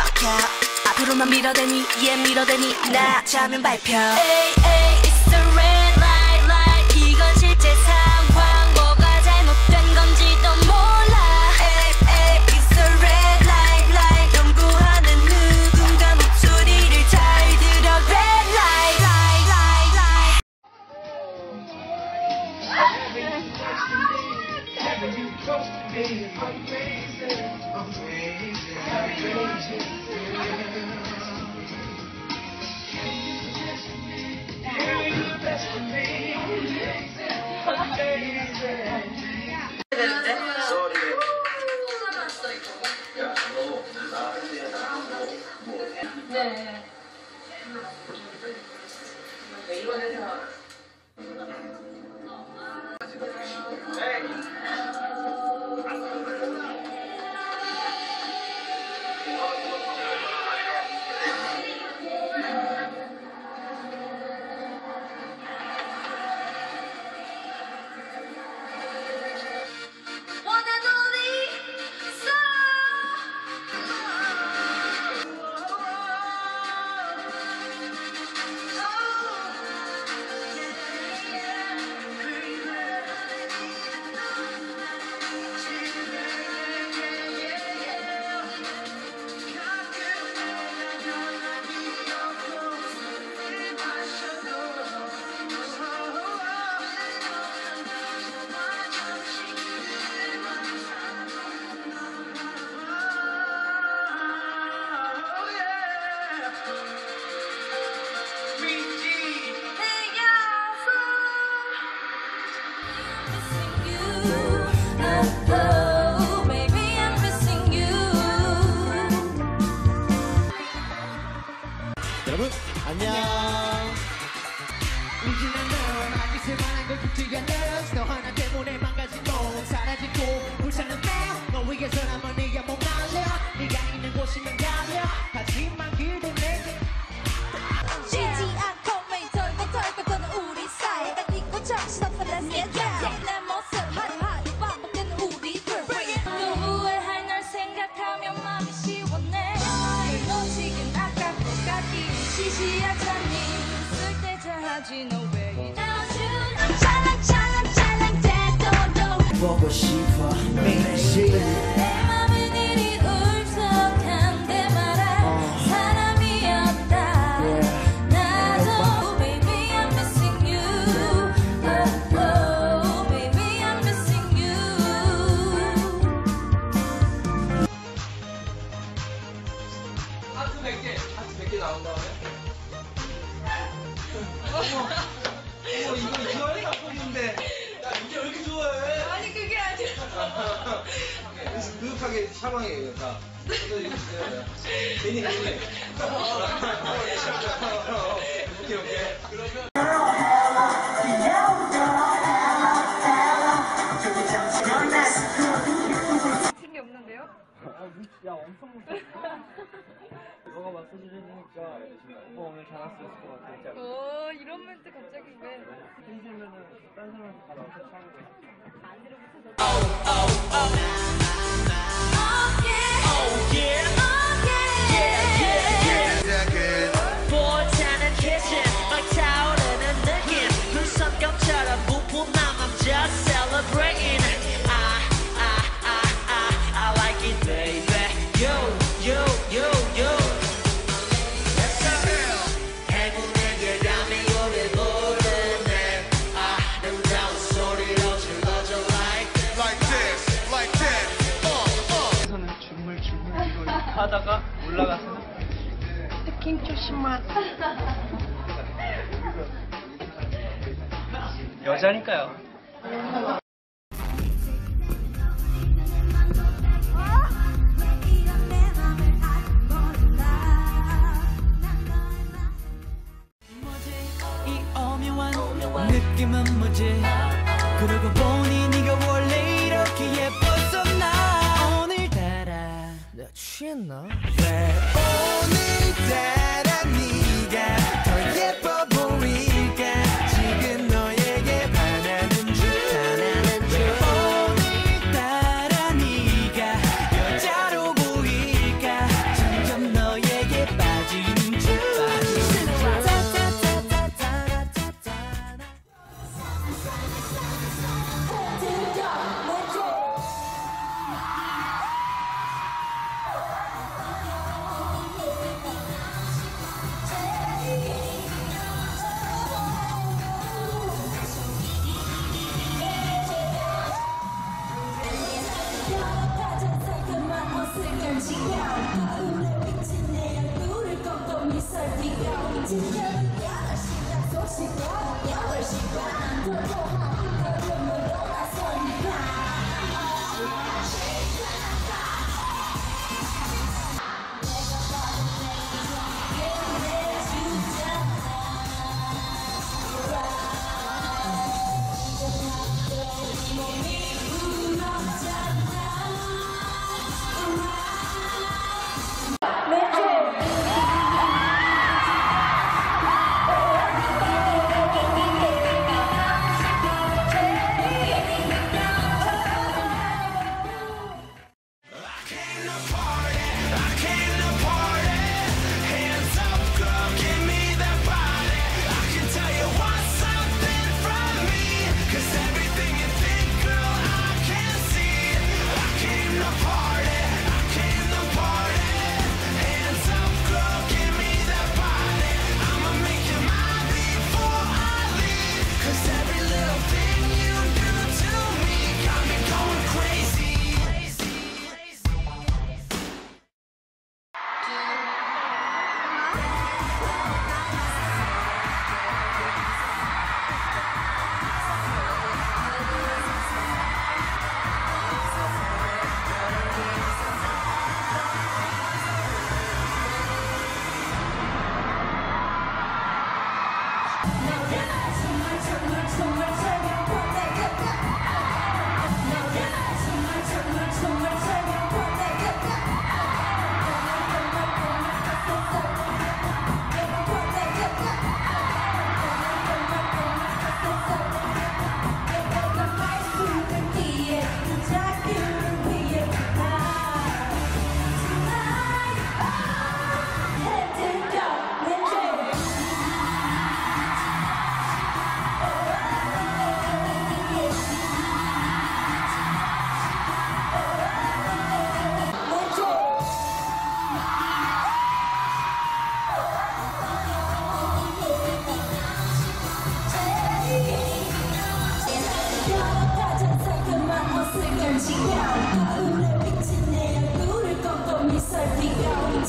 섞여 앞으로만 밀어대니 얘 밀어대니 나 자면 발표 에이, 에이. 보고 싶어 매일 오케이 오케이 그러면 야 엄청 못해 너가 마사지해주니까 오빠 오늘 잘 할 수 있을 것 같아 진짜. 오 이런 멘트 갑자기 왜 힘들면은 딴 사람한테 가서 차고 안 들어붙여서 아. 여자니까요.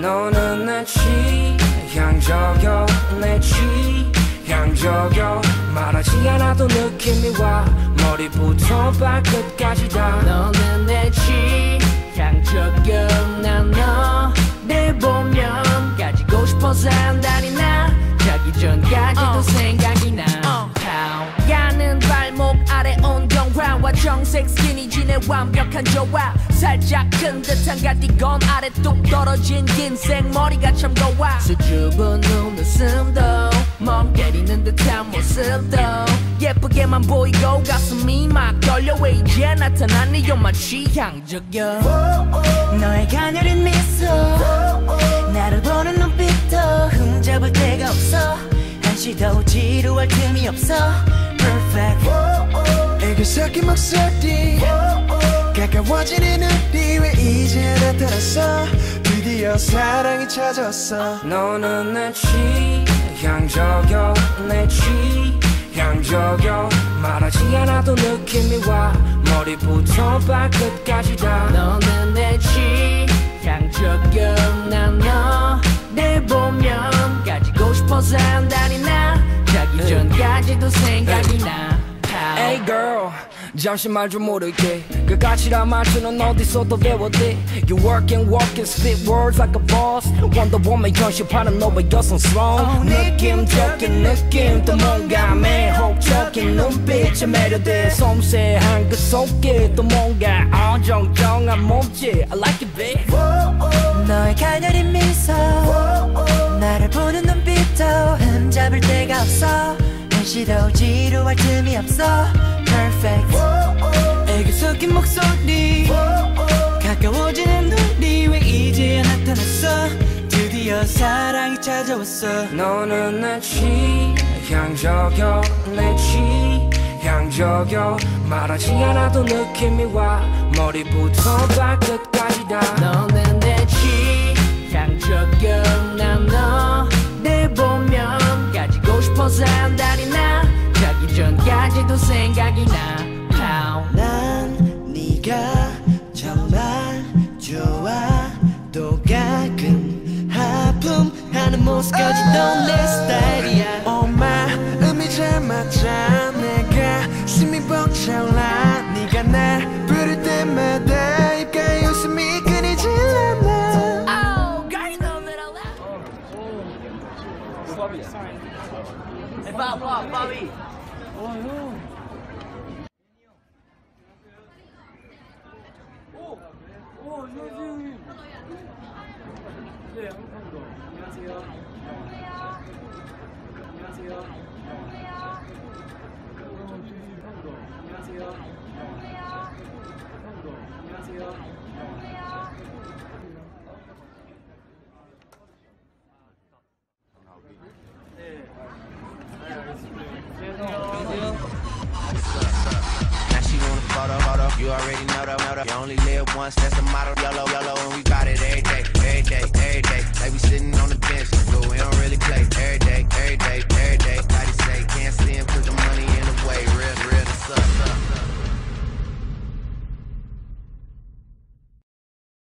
너는 내 취향저격 내 취향저격 말하지 않아도 느낌이 와. 머리부터 발끝까지 다. 너는 내 취향저격 난너내 보면 가지고 싶어서 한다니 나. 자기 전까지도 생각이 나. 야는 발목 아래 온 경화와 정색 스키니진의 완벽한 조화. 살짝 큰 듯한 가디건 아래 뚝 떨어진 긴 생머리가 참 고와. 수줍은 눈웃음도 멍 때리는 듯한 모습도 예쁘게만 보이고 가슴이 막 떨려 왜 이제 나타난 네 요만 취향적여. 너의 가녀린 미소. 나를 보는 눈빛도 흠잡을 데가 없어. 한시도 지루할 틈이 없어. Perfect 애교 섞인 목소리. 가까워지는 우리 왜 이제 나타났어. 드디어 사랑이 찾아왔어. 너는 내 취향저격 내 취향저격 말하지 않아도 느낌이 와. 머리부터 발끝까지 다. 너는 내 취향저격 난너내 보면 가지고 싶어서 한다니 나. 자기 전까지도 생각이 나 Hey girl 잠시 말 좀 모를게. 그 가치란 말투는 어디서도 배웠대. You work and walk and spit words like a boss. Wonder Woman 현실파는 너의 여성스러운 느낌적인 느낌 또 뭔가 매혹적인 눈빛에 매료돼. 섬세한 그 속에 또 뭔가 어정쩡한 몸짓. I like it babe. 너의 가녀린 미소. 나를 보는 눈빛도 흠잡을 데가 없어 한시도 지루할 틈이 없어. Perfect. 애교 섞인 목소리. 가까워지는 우리 왜 이제 나타났어? 드디어 사랑이 찾아왔어. 너는 내 취향저격 내 취향저격 말하지 않아도 느낌이 와. 머리부터 발끝까지 다 모습까지도 내 스타일이야 엄마 음이 잘 맞아 내가 숨이 벅차올라 네가 날 부를 때마다 입가에 웃음이 끊이질 않아 Oh, girl, you know that I love Photo, photo. You already know the motto. You only live once, that's the motto. Yellow, yellow, and we got it every day, every day, every day. Like we sitting on the bench, but we don't really play. Every day, every day, every day. Daddy say, can't see him cause the money in the way. Real, real, the up. suck, suck.